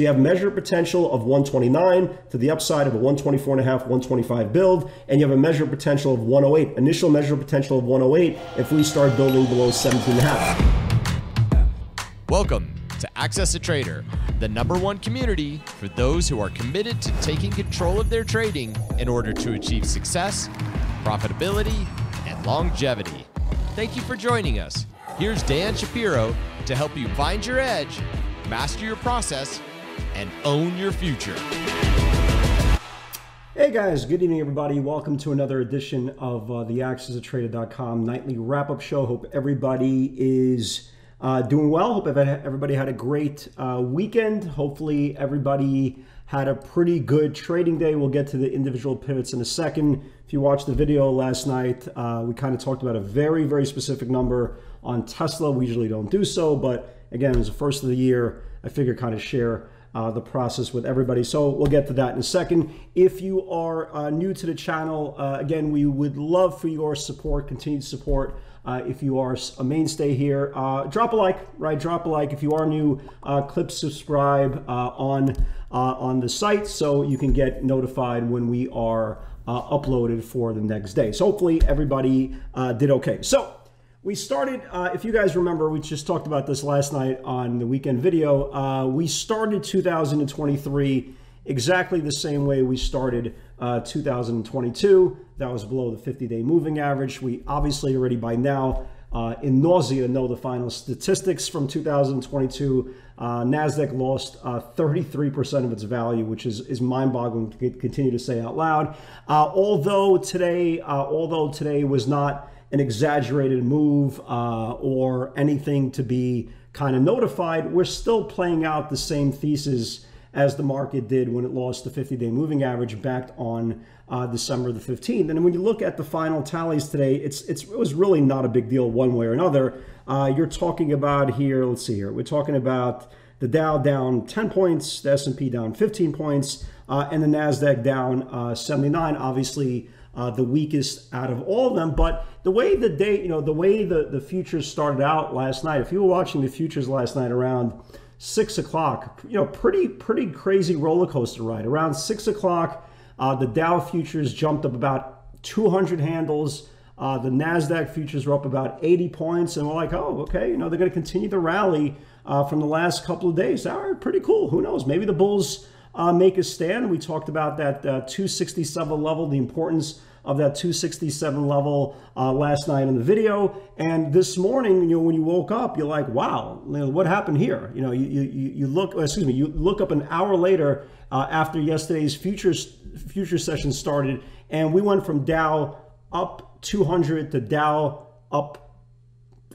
So you have measured potential of 129 to the upside of a 124 and a half, 125 build, and you have a measured potential of 108, initial measured potential of 108 if we start building below 17 and a half. Welcome to Access a Trader, the number one community for those who are committed to taking control of their trading in order to achieve success, profitability, and longevity. Thank you for joining us. Here's Dan Shapiro to help you find your edge, master your process, and own your future. Hey guys, good evening everybody. Welcome to another edition of uh, the AccessATrader.com nightly wrap-up show. Hope everybody is uh, doing well. Hope everybody had a great uh, weekend. Hopefully everybody had a pretty good trading day. We'll get to the individual pivots in a second. If you watched the video last night, uh, we kind of talked about a very, very specific number on Tesla. We usually don't do so, but again, it was the first of the year. I figure kind of share uh, the process with everybody. So we'll get to that in a second. If you are uh, new to the channel, uh, again, we would love for your support, continued support. Uh, if you are a mainstay here, uh, drop a like, right? Drop a like. If you are new, click subscribe on on the site so you can get notified when we are uploaded for the next day. So hopefully everybody did okay. So we started, uh, if you guys remember, we just talked about this last night on the weekend video. Uh, we started 2023 exactly the same way we started uh, 2022. That was below the 50 day moving average. We obviously already by now uh, in nausea know the final statistics from 2022. Uh, NASDAQ lost 33% uh, of its value, which is, is mind-boggling to continue to say out loud. Although today, although today was not an exaggerated move uh, or anything to be kind of notified, we're still playing out the same thesis as the market did when it lost the 50-day moving average back on uh, December the 15th. And when you look at the final tallies today, it's, it's it was really not a big deal one way or another. Uh, you're talking about here, let's see here, we're talking about the Dow down 10 points, the S&P down 15 points, uh, and the NASDAQ down uh, 79. Obviously, uh, the weakest out of all of them. But the way the day, you know, the way the, the futures started out last night, if you were watching the futures last night around six o'clock, you know, pretty, pretty crazy roller coaster ride. Around six o'clock, uh, the Dow futures jumped up about 200 handles. Uh, the NASDAQ futures were up about 80 points. And we're like, oh, okay, you know, they're going to continue the rally uh, from the last couple of days. All right, pretty cool. Who knows? Maybe the Bulls uh, make a stand. We talked about that uh, 267 level, the importance of that 267 level uh, last night in the video. And this morning, you know, when you woke up, you're like, wow, what happened here? You know, you, you, you look, excuse me, you look up an hour later uh, after yesterday's futures future session started, and we went from Dow up 200 to Dow up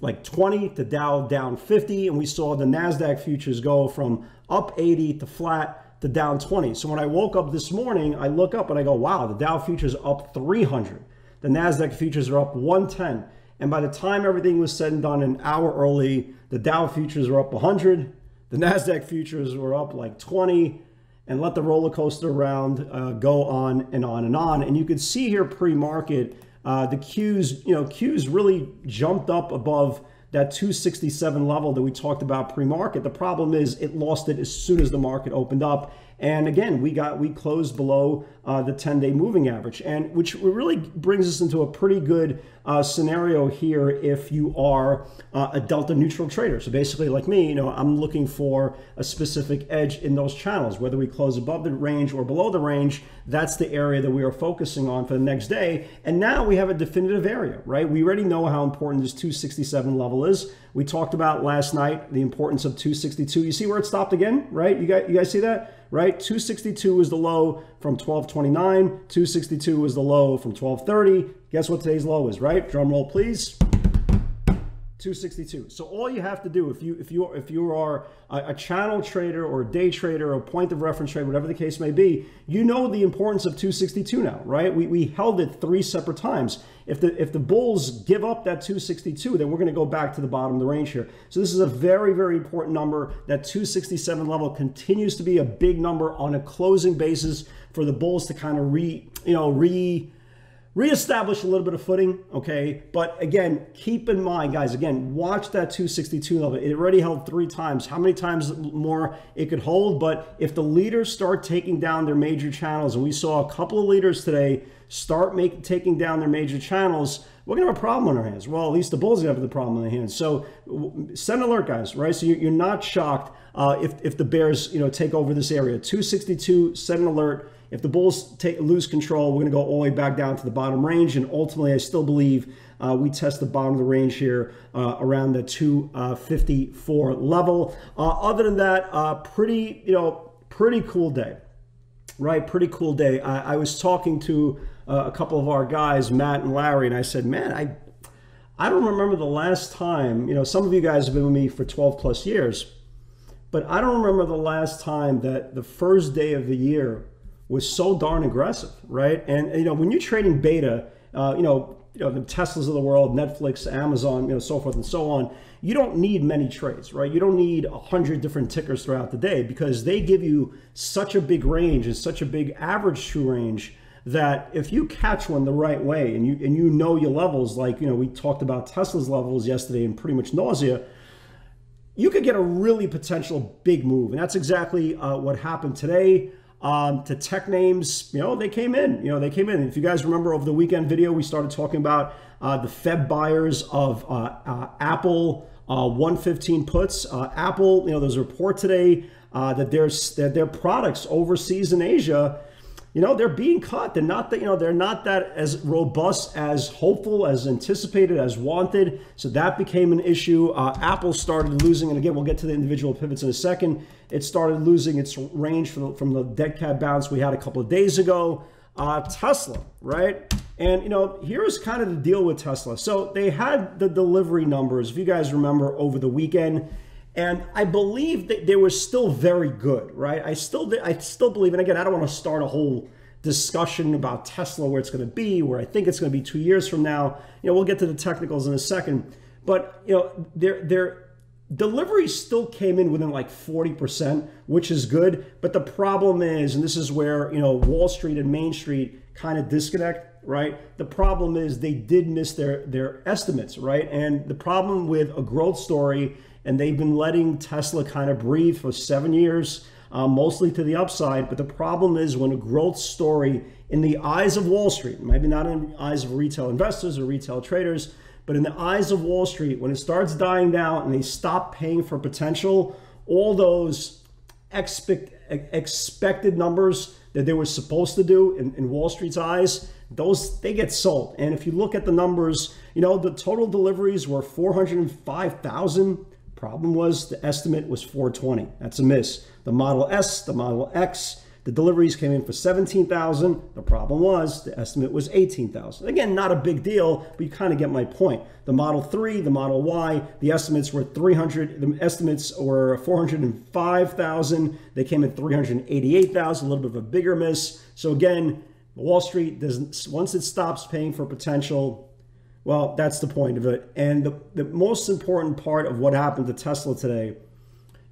like 20 to Dow down 50, and we saw the NASDAQ futures go from up 80 to flat the down 20. So when I woke up this morning, I look up and I go, wow, the Dow futures up 300. The NASDAQ futures are up 110. And by the time everything was said and done an hour early, the Dow futures were up 100. The NASDAQ futures were up like 20 and let the roller coaster around uh, go on and on and on. And you could see here pre-market, uh, the Qs, you know, Qs really jumped up above that 267 level that we talked about pre-market. The problem is it lost it as soon as the market opened up. And again, we got we closed below uh, the 10-day moving average, and which really brings us into a pretty good uh, scenario here if you are uh, a delta neutral trader. So basically, like me, you know, I'm looking for a specific edge in those channels, whether we close above the range or below the range. That's the area that we are focusing on for the next day. And now we have a definitive area, right? We already know how important this 267 level is. We talked about last night the importance of 262. You see where it stopped again, right? You guys, you guys see that? Right? 262 is the low from 1229. 262 is the low from 1230. Guess what today's low is, right? Drum roll, please. 262. So all you have to do if you if you if you are a, a, channel trader or a day trader or a point of reference trade, whatever the case may be, you know the importance of 262 now, right? We, we held it three separate times. If the if the bulls give up that 262, then we're going to go back to the bottom of the range here. So this is a very very important number. That 267 level continues to be a big number on a closing basis for the bulls to kind of re you know re reestablish a little bit of footing, okay? But again, keep in mind, guys, again, watch that 262 level. It already held three times. How many times more it could hold? But if the leaders start taking down their major channels, and we saw a couple of leaders today start make, taking down their major channels, we're going to have a problem on our hands. Well, at least the Bulls have the problem on their hands. So send alert, guys, right? So you're not shocked uh, if, if the Bears, you know, take over this area. 262, send an alert. If the Bulls take lose control, we're going to go all the way back down to the bottom range. And ultimately, I still believe uh, we test the bottom of the range here uh, around the 254 level. Uh, other than that, uh, pretty, you know, pretty cool day, right? Pretty cool day. I, I was talking to uh, a couple of our guys, Matt and Larry, and I said, man, I, I don't remember the last time, you know, some of you guys have been with me for 12 plus years, but I don't remember the last time that the first day of the year was so darn aggressive, right? And, you know, when you're trading beta, uh, you know, you know, the Teslas of the world, Netflix, Amazon, you know, so forth and so on, you don't need many trades, right? You don't need a hundred different tickers throughout the day because they give you such a big range and such a big average true range that if you catch one the right way and you and you know your levels, like you know we talked about Tesla's levels yesterday and pretty much nausea, you could get a really potential big move, and that's exactly uh, what happened today. Um, to tech names, you know, they came in. You know, they came in. If you guys remember over the weekend video, we started talking about uh, the Feb buyers of uh, uh Apple uh, 115 puts. Uh, Apple, you know, there's a report today that there's that their products overseas in Asia you know they're being cut they're not that you know they're not that as robust as hopeful as anticipated as wanted. So that became an issue. Uh, apple started losing and again we'll get to the individual pivots in a second. It started losing its range from the, from the dead cat bounce we had a couple of days ago. Uh, tesla right? And you know here's kind of the deal with tesla. So they had the delivery numbers if you guys remember over the weekend and I believe that they were still very good, right? I still, I still believe, and again, I don't want to start a whole discussion about Tesla, where it's going to be, where I think it's going to be two years from now. You know, we'll get to the technicals in a second, but you know, their their delivery still came in within like 40%, which is good. But the problem is, and this is where you know Wall Street and Main Street kind of disconnect, right? The problem is they did miss their their estimates, right? And the problem with a growth story and they've been letting Tesla kind of breathe for seven years, uh, mostly to the upside. But the problem is when a growth story, in the eyes of Wall Street, maybe not in the eyes of retail investors or retail traders, but in the eyes of Wall Street, when it starts dying down and they stop paying for potential, all those expect, expected numbers that they were supposed to do in, in Wall Street's eyes, those they get sold. And if you look at the numbers, you know the total deliveries were 405,000 Problem was the estimate was 420. That's a miss. The Model S, the Model X, the deliveries came in for 17,000. The problem was the estimate was 18,000. Again, not a big deal, but you kind of get my point. The Model 3, the Model Y, the estimates were 300, the estimates were 405,000. They came in 388,000, a little bit of a bigger miss. So again, Wall Street doesn't, once it stops paying for potential, well, that's the point of it. And the, the most important part of what happened to Tesla today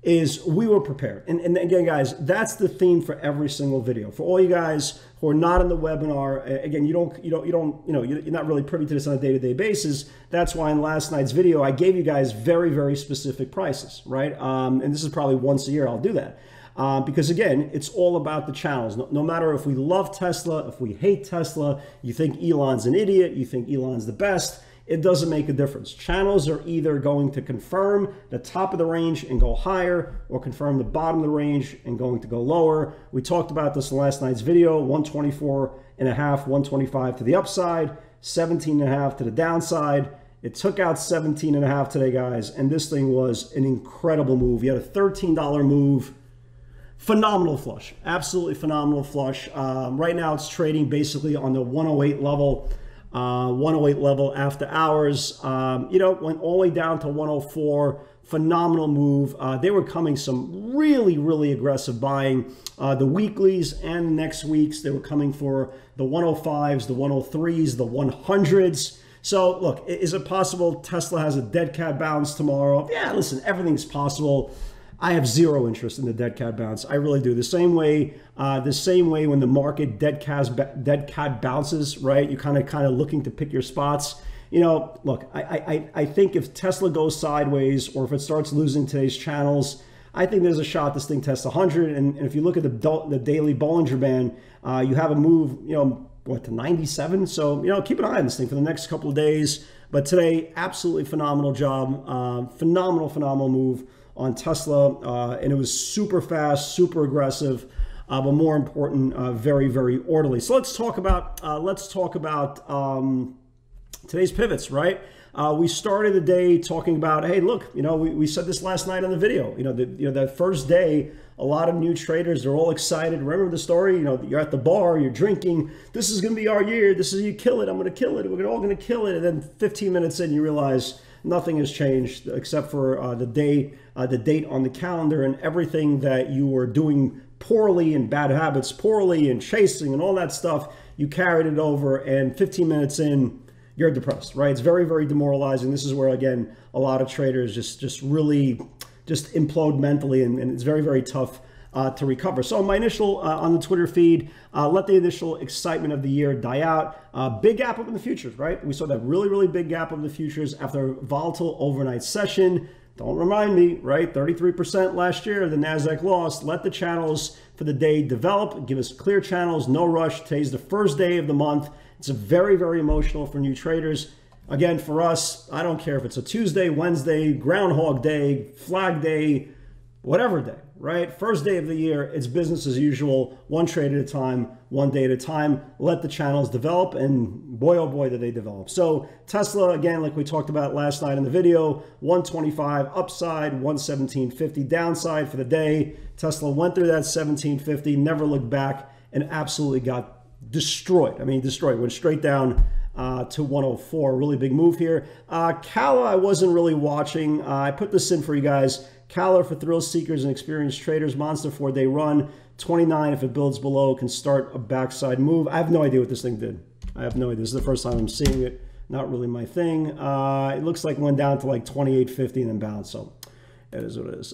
is we were prepared. And, and again, guys, that's the theme for every single video. For all you guys who are not in the webinar, again, you don't, you don't, you don't, you know, you're not really privy to this on a day-to-day basis. That's why in last night's video, I gave you guys very, very specific prices, right? Um, and this is probably once a year I'll do that. Uh, because again, it's all about the channels. No, no, matter if we love Tesla, if we hate Tesla, you think Elon's an idiot, you think Elon's the best, it doesn't make a difference. Channels are either going to confirm the top of the range and go higher or confirm the bottom of the range and going to go lower. We talked about this in last night's video, 124 and a half, 125 to the upside, 17 and a half to the downside. It took out 17 and a half today, guys, and this thing was an incredible move. You had a $13 move phenomenal flush, absolutely phenomenal flush. Um, right now, it's trading basically on the 108 level. Uh, 108 level after hours. Um, you know, went all the way down to 104. Phenomenal move. Uh, they were coming some really, really aggressive buying. Uh, the weeklies and next weeks, they were coming for the 105s, the 103s, the 100s. So, look, is it possible Tesla has a dead cat bounce tomorrow? Yeah, listen, everything's possible. I have zero interest in the dead cat bounce. I really do. The same way, uh, the same way when the market dead cat dead cat bounces, right? You kind of kind of looking to pick your spots. You know, look, I, I I think if Tesla goes sideways or if it starts losing today's channels, I think there's a shot this thing tests 100. And, and if you look at the the daily Bollinger Band, uh, you have a move, you know, what to 97. So you know, keep an eye on this thing for the next couple of days. But today, absolutely phenomenal job, uh, phenomenal, phenomenal move on Tesla, uh, and it was super fast, super aggressive, uh, but more important, uh, very, very orderly. So let's talk about uh, let's talk about um, today's pivots, right? Uh, we started the day talking about, hey, look, you know, we, we said this last night on the video. You know, the, you know that first day, a lot of new traders, they're all excited. Remember the story? You know, you're at the bar, you're drinking. This is going to be our year. This is you kill it. I'm going to kill it. We're all going to kill it. And then 15 minutes in, you realize nothing has changed except for uh, the day, uh, the date on the calendar, and everything that you were doing poorly and bad habits, poorly and chasing and all that stuff. You carried it over, and 15 minutes in, you're depressed, right? It's very, very demoralizing. This is where again a lot of traders just just really just implode mentally, and, and it's very, very tough uh, to recover. So my initial uh, on the Twitter feed, uh, let the initial excitement of the year die out. Uh, big gap up in the futures, right? We saw that really, really big gap up in the futures after a volatile overnight session. Don't remind me, right? 33% last year, the NASDAQ lost. Let the channels for the day develop. Give us clear channels, no rush. Today's the first day of the month. It's a very, very emotional for new traders. Again, for us, I don't care if it's a Tuesday, Wednesday, Groundhog Day, Flag Day, whatever day right? First day of the year, it's business as usual, one trade at a time, one day at a time. Let the channels develop, and boy, oh boy, did they develop. So Tesla, again, like we talked about last night in the video, 125 upside, 117.50 downside for the day. Tesla went through that 1750, never looked back, and absolutely got destroyed. I mean, destroyed, went straight down uh, to 104. Really big move here. Uh, Kala, I wasn't really watching. Uh, I put this in for you guys. Caller for thrill seekers and experienced traders. Monster four day run. 29 if it builds below can start a backside move. I have no idea what this thing did. I have no idea. This is the first time I'm seeing it. Not really my thing. Uh, it looks like it went down to like 28.50 and then bounced. So it is what it is.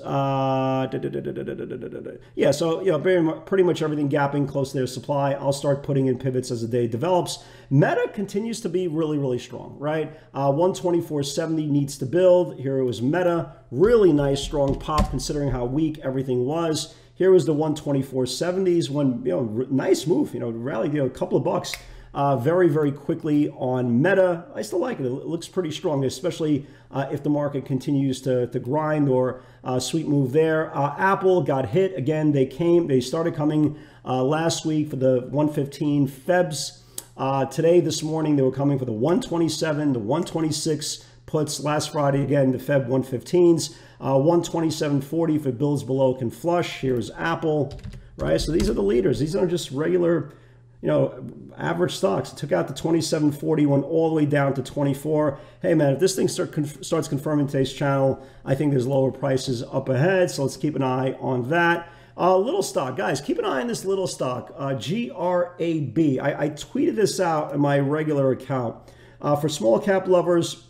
Yeah, so you know, very pretty much everything gapping close to their supply. I'll start putting in pivots as the day develops. Meta continues to be really, really strong, right? Uh, 124.70 needs to build. Here it was Meta. Really nice, strong pop considering how weak everything was. Here was the 124.70s. One, you know, nice move. You know, rallied you know, a couple of bucks uh, very, very quickly on Meta. I still like it. It looks pretty strong, especially uh, if the market continues to, to grind or uh, sweet move there. Uh, Apple got hit again. They came, they started coming uh, last week for the 115 Febs. Uh, today, this morning, they were coming for the 127, the 126 puts. Last Friday, again, the Feb 115s. 127.40 if it builds below can flush. Here's Apple, right? So these are the leaders. These aren't just regular you know, average stocks. It took out the 2740, went all the way down to 24. Hey, man, if this thing start conf starts confirming today's channel, I think there's lower prices up ahead. So let's keep an eye on that. Uh, little stock, guys, keep an eye on this little stock, uh, GRAB. I, I, tweeted this out in my regular account. Uh, for small cap lovers,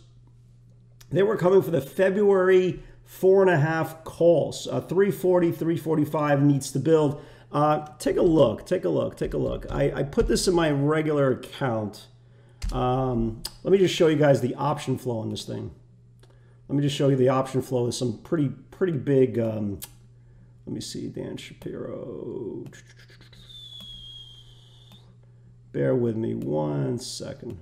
they were coming for the February four and a half calls. Uh, 340, 345 needs to build. Uh, take a look, take a look, take a look. I, I put this in my regular account. Um, let me just show you guys the option flow on this thing. Let me just show you the option flow. There's some pretty, pretty big, um, let me see, Dan Shapiro. Bear with me one second.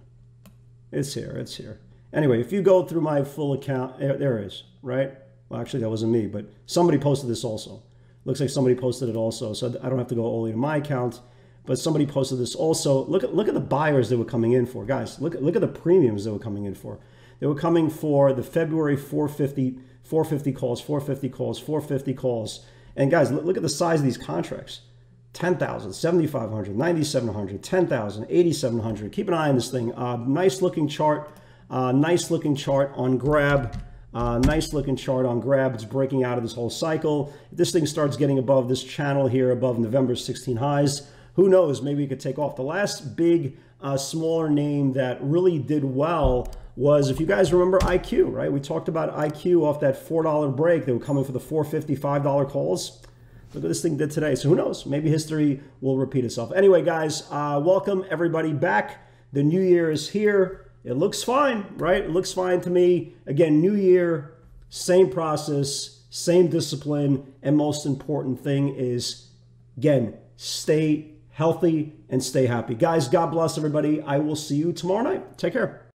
It's here, it's here. Anyway, if you go through my full account, there, there it is, right? Well, actually, that wasn't me, but somebody posted this also. Looks like somebody posted it also, so I don't have to go only to my account. But somebody posted this also. Look at look at the buyers they were coming in for, guys. Look look at the premiums they were coming in for. They were coming for the February 450 450 calls, 450 calls, 450 calls. And guys, look, at the size of these contracts. 10,000, 7,500, 9,700, 10,000, 8,700. Keep an eye on this thing. Uh, nice looking chart. Uh, nice looking chart on grab. Uh, nice looking chart on grab. It's breaking out of this whole cycle. If this thing starts getting above this channel here, above November 16 highs, who knows? Maybe it could take off. The last big, uh, smaller name that really did well was if you guys remember IQ, right? We talked about IQ off that $4 break. They were coming for the $4.50, $5 calls. Look what this thing did today. So who knows? Maybe history will repeat itself. Anyway, guys, uh, welcome everybody back. The new year is here. It looks fine, right? It looks fine to me. Again, new year, same process, same discipline, and most important thing is, again, stay healthy and stay happy. Guys, God bless everybody. I will see you tomorrow night. Take care.